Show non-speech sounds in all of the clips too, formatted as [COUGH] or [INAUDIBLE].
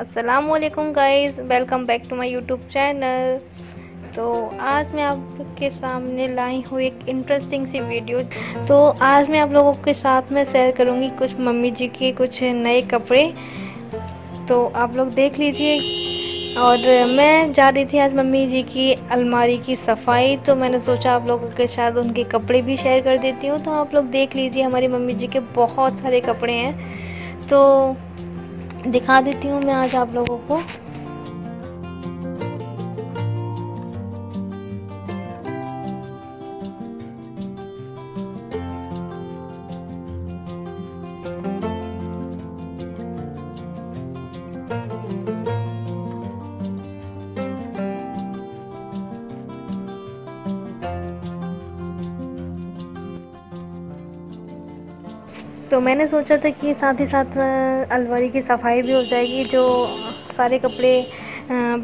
असलकुम guys welcome back to my YouTube channel तो आज मैं आपके सामने लाई हूँ एक इंटरेस्टिंग सी वीडियो तो आज मैं आप लोगों के साथ में शेयर करूँगी कुछ मम्मी जी के कुछ नए कपड़े. तो आप लोग देख लीजिए. और मैं जा रही थी आज मम्मी जी की अलमारी की सफ़ाई. तो मैंने सोचा आप लोगों के साथ उनके कपड़े भी शेयर कर देती हूँ. तो आप लोग देख लीजिए, हमारी मम्मी जी के बहुत सारे कपड़े हैं. तो दिखा देती हूँ मैं आज आप लोगों को। तो मैंने सोचा था कि साथ ही साथ अलमारी की सफ़ाई भी हो जाएगी, जो सारे कपड़े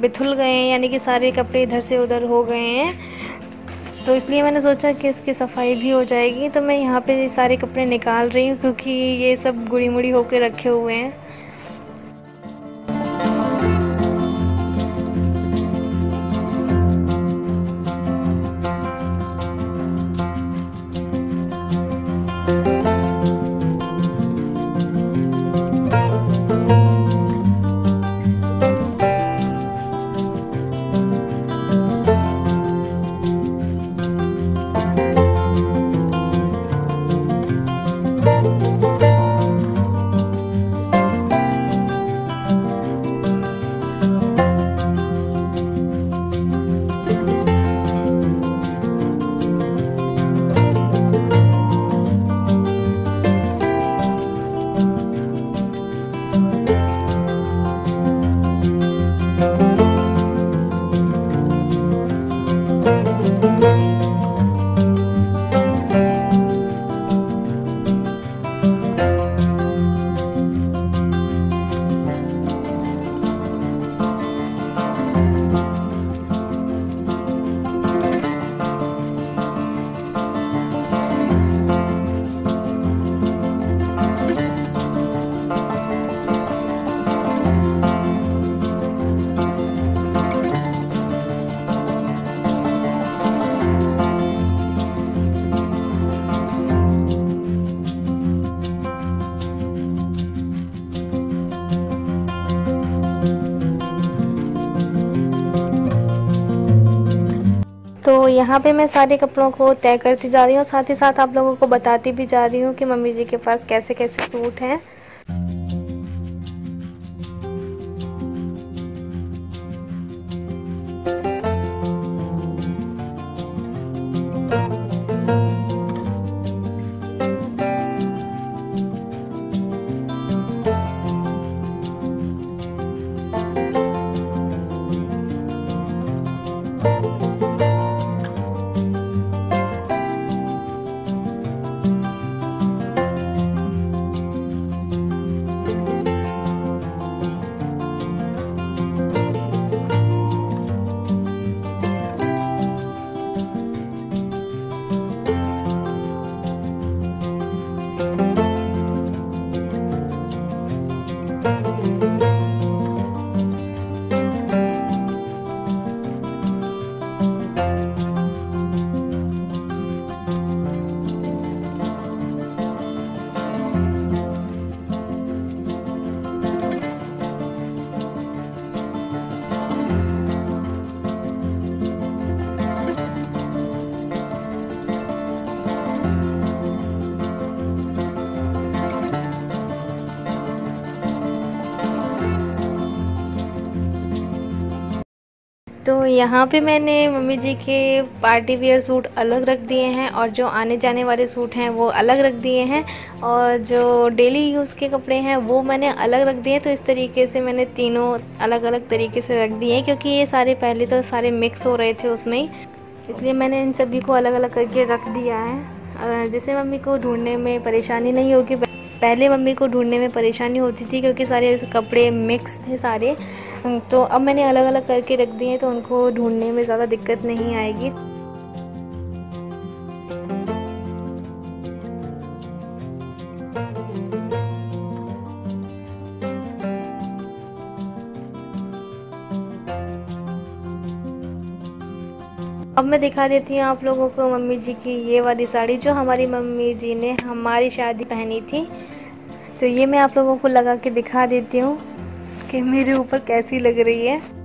बिथुल गए हैं, यानी कि सारे कपड़े इधर से उधर हो गए हैं। तो इसलिए मैंने सोचा कि इसकी सफ़ाई भी हो जाएगी। तो मैं यहाँ पे सारे कपड़े निकाल रही हूँ, क्योंकि ये सब गुड़ी मुड़ी होकर रखे हुए हैं। तो यहाँ पे मैं सारे कपड़ों को तय करती जा रही हूँ। साथ ही साथ आप लोगों को बताती भी जा रही हूँ कि मम्मी जी के पास कैसे कैसे सूट हैं। तो यहाँ पे मैंने मम्मी जी के पार्टी वेयर सूट अलग रख दिए हैं और जो आने जाने वाले सूट हैं वो अलग रख दिए हैं और जो डेली यूज़ के कपड़े हैं वो मैंने अलग रख दिए तो इस तरीके से मैंने तीनों अलग अलग तरीके से रख दिए हैं क्योंकि ये सारे पहले तो सारे मिक्स हो रहे थे उसमें ही। इसलिए मैंने इन सभी को अलग अलग करके रख दिया है। जिससे मम्मी को ढूँढने में परेशानी नहीं होगी, पहले मम्मी को ढूँढने में परेशानी होती थी क्योंकि सारे कपड़े मिक्स थे सारे। तो अब मैंने अलग अलग करके रख दिए तो उनको ढूँढने में ज़्यादा दिक्कत नहीं आएगी। अब मैं दिखा देती हूँ आप लोगों को मम्मी जी की ये वाली साड़ी, जो हमारी मम्मी जी ने हमारी शादी पहनी थी। तो ये मैं आप लोगों को लगा के दिखा देती हूँ। कि मेरे ऊपर कैसी लग रही है।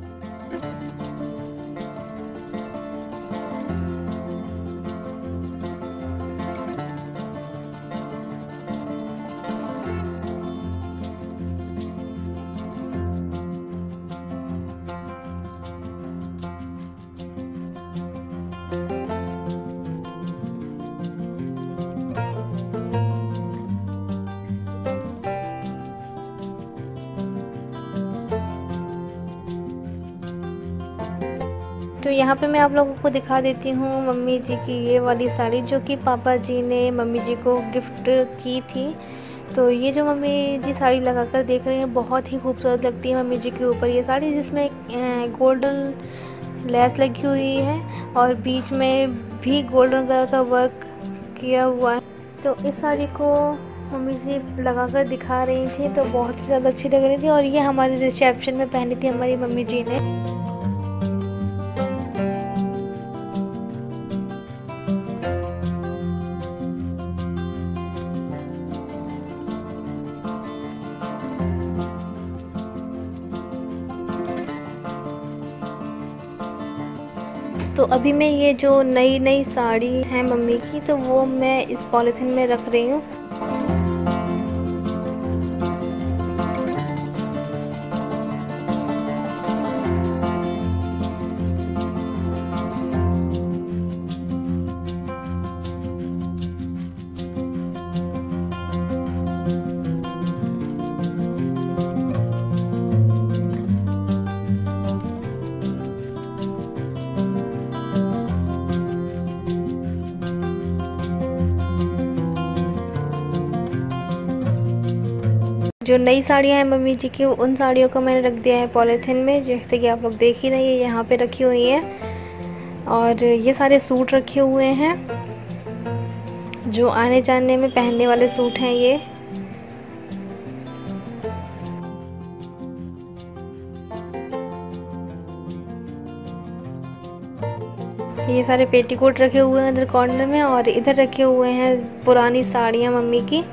यहाँ पे मैं आप लोगों को दिखा देती हूँ मम्मी जी की ये वाली साड़ी जो कि पापा जी ने मम्मी जी को गिफ्ट की थी। तो ये जो मम्मी जी साड़ी लगा कर देख रही हैं, बहुत ही खूबसूरत लगती है मम्मी जी के ऊपर ये साड़ी, जिसमें गोल्डन लेस लगी हुई है और बीच में भी गोल्डन कलर का वर्क किया हुआ है। तो इस साड़ी को मम्मी जी लगा कर दिखा रही थी तो बहुत ही ज़्यादा अच्छी लग रही थी और ये हमारे रिसेप्शन में पहनी थी हमारी मम्मी जी ने। अभी मैं ये जो नई नई साड़ी है मम्मी की तो वो मैं इस पॉलीथीन में रख रही हूँ। जो नई साड़ियाँ हैं मम्मी जी की, उन साड़ियों को मैंने रख दिया है पॉलीथीन में जैसे कि आप लोग देख ही रहे हैं यहाँ पे रखी हुई है। और ये सारे सूट रखे हुए हैं, जो आने जाने में पहनने वाले सूट हैं ये। ये सारे पेटीकोट रखे हुए हैं इधर कॉर्नर में, और इधर रखे हुए हैं पुरानी साड़ियाँ मम्मी की।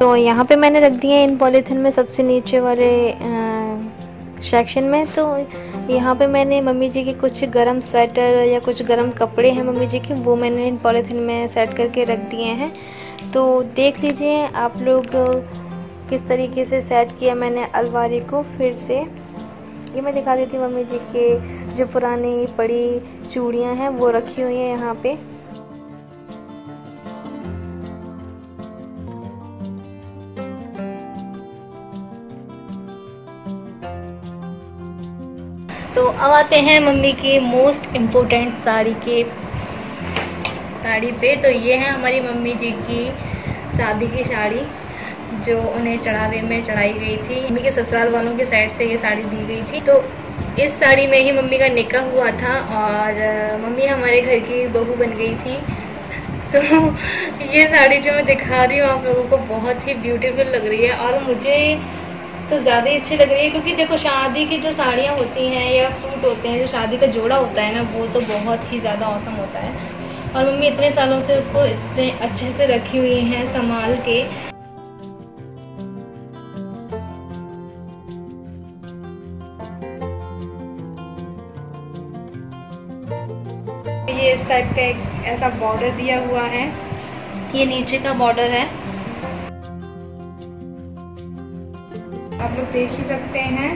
तो यहाँ पे मैंने रख दिए इन पॉलीथिन में सबसे नीचे वाले सेक्शन में। तो यहाँ पे मैंने मम्मी जी के कुछ गरम स्वेटर या कुछ गरम कपड़े हैं मम्मी जी के, वो मैंने इन पॉलीथिन में सेट करके रख दिए हैं। तो देख लीजिए आप लोग किस तरीके से सेट किया मैंने अलमारी को फिर से। ये मैं दिखा देती हूँ मम्मी जी के जो पुरानी पड़ी चूड़ियाँ हैं, वो रखी हुई हैं यहाँ पे। तो अब आते हैं मम्मी की मोस्ट इम्पोर्टेंट साड़ी के साड़ी पे। तो ये है हमारी मम्मी जी की शादी की साड़ी, जो उन्हें चढ़ावे में चढ़ाई गई थी। मम्मी के ससुराल वालों के साइड से ये साड़ी दी गई थी। तो इस साड़ी में ही मम्मी का निकाह हुआ था और मम्मी हमारे घर की बहू बन गई थी। [LAUGHS] तो ये साड़ी जो मैं दिखा रही हूँ आप लोगों को बहुत ही ब्यूटीफुल लग रही है और मुझे तो ज़्यादा ही अच्छी लग रही है, क्योंकि देखो शादी की जो साड़ियाँ होती हैं या सूट होते हैं, जो शादी का जोड़ा होता है ना, वो तो बहुत ही ज़्यादा औसम होता है। और मम्मी इतने सालों से उसको इतने अच्छे से रखी हुई हैं, संभाल के। ये इस टाइप का एक ऐसा बॉर्डर दिया हुआ है। ये नीचे का बॉर्डर है। देख ही सकते हैं।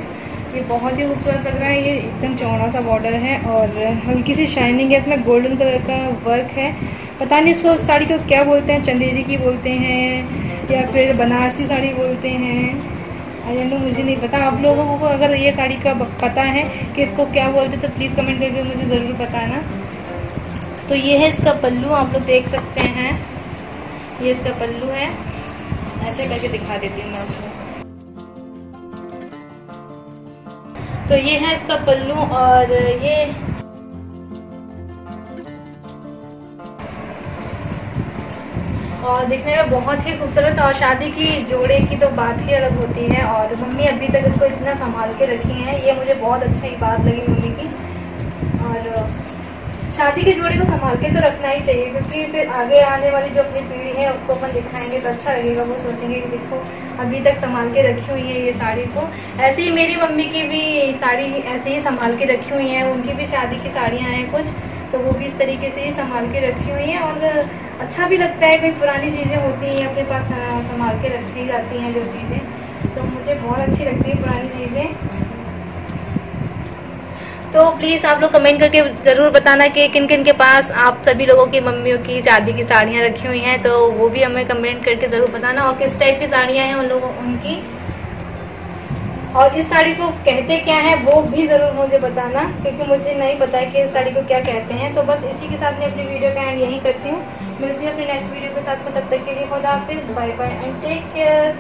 ये बहुत ही खूबसूरत लग रहा है। ये एकदम चौड़ा सा बॉर्डर है और हल्की सी शाइनिंग है। इतना गोल्डन कलर का वर्क है। पता नहीं इसको साड़ी को क्या बोलते हैं। चंदेरी की बोलते हैं या फिर बनारसी साड़ी बोलते हैं। आई नो मुझे नहीं पता। आप लोगों को अगर ये साड़ी का पता है कि इसको क्या बोलते तो प्लीज़ कमेंट करके मुझे ज़रूर बताना। तो ये है इसका पल्लू, आप लोग देख सकते हैं। ये इसका पल्लू है। ऐसे करके दिखा देती हूँ मैं आपको। तो ये है इसका पल्लू और ये और दिखने में बहुत ही खूबसूरत और शादी की जोड़े की तो बात ही अलग होती है और मम्मी अभी तक इसको इतना संभाल के रखी है। ये मुझे बहुत अच्छी बात लगी मम्मी की। और शादी के जोड़े को संभाल के तो रखना ही चाहिए, क्योंकि फिर आगे आने वाली जो अपनी पीढ़ी है, उसको अपन दिखाएँगे तो अच्छा लगेगा। वो सोचेंगे कि देखो, अभी तक संभाल के रखी हुई है ये साड़ी को ऐसे ही मेरी मम्मी की भी साड़ी ऐसे ही संभाल के रखी हुई है, उनकी भी शादी की साड़ियाँ हैं कुछ तो वो भी इस तरीके से ही संभाल के रखी हुई हैं। और अच्छा भी लगता है, कोई पुरानी चीज़ें होती हैं, अपने पास संभाल के रखी जाती हैं जो चीज़ें। तो मुझे बहुत अच्छी लगती है पुरानी चीज़ें। तो प्लीज़ आप लोग कमेंट करके ज़रूर बताना कि किन किन के पास आप सभी लोगों की मम्मियों की शादी की साड़ियाँ रखी हुई हैं तो वो भी हमें कमेंट करके ज़रूर बताना और किस टाइप की साड़ियाँ हैं उन लोगों, उनकी। और इस साड़ी को कहते क्या है, वो भी ज़रूर मुझे बताना, क्योंकि मुझे नहीं पता है कि इस साड़ी को क्या कहते हैं। तो बस इसी के साथ मैं अपनी वीडियो का एंड यही करती हूँ। मिलती हूँ अपने नेक्स्ट वीडियो के साथ में तब तक के लिए खुदा हाफिज़ bye bye and take care